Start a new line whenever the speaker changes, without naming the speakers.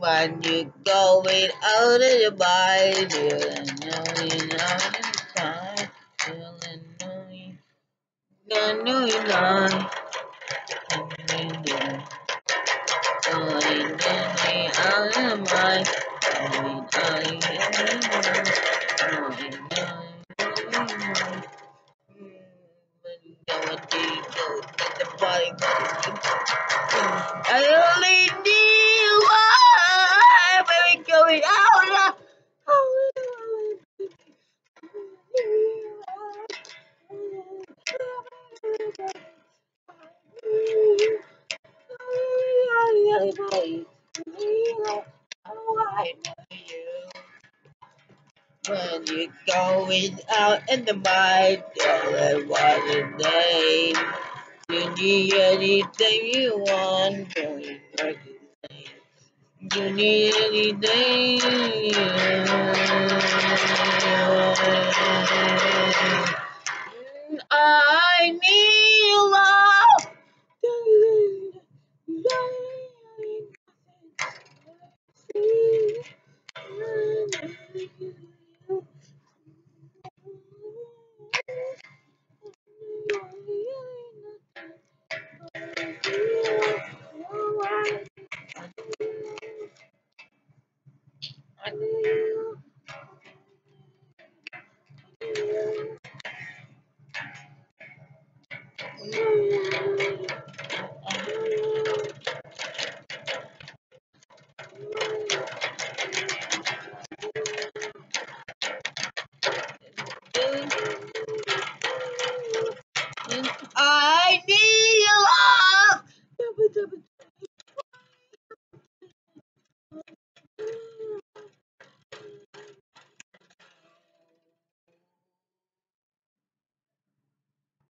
when you going out of your feeling knowing, not knowing none. Going knowing out of your mind, knowing When you're going out in the night, girl, what a day. You need anything you want, girl, you work it. You need anything. I need need